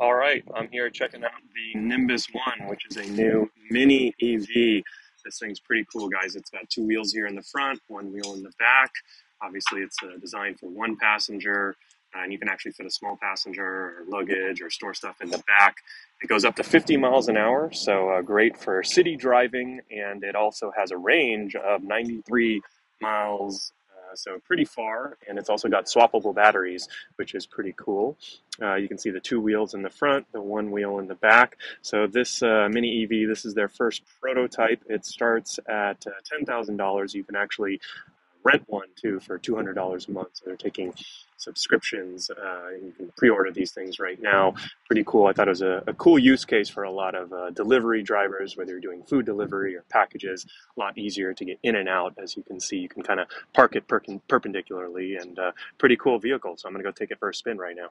All right, I'm here checking out the Nimbus One, which is a new mini EV. This thing's pretty cool, guys. It's got two wheels here in the front, one wheel in the back. Obviously, it's uh, designed for one passenger, uh, and you can actually fit a small passenger or luggage or store stuff in the back. It goes up to 50 miles an hour, so uh, great for city driving, and it also has a range of 93 miles uh, so pretty far, and it's also got swappable batteries, which is pretty cool. Uh, you can see the two wheels in the front, the one wheel in the back. So this uh, Mini EV, this is their first prototype. It starts at uh, $10,000. You can actually rent one too for $200 a month. So they're taking subscriptions. Uh, you can pre-order these things right now. Pretty cool. I thought it was a, a cool use case for a lot of uh, delivery drivers, whether you're doing food delivery or packages. A lot easier to get in and out. As you can see, you can kind of park it per- perpendicularly and uh, pretty cool vehicle. So I'm going to go take it for a spin right now.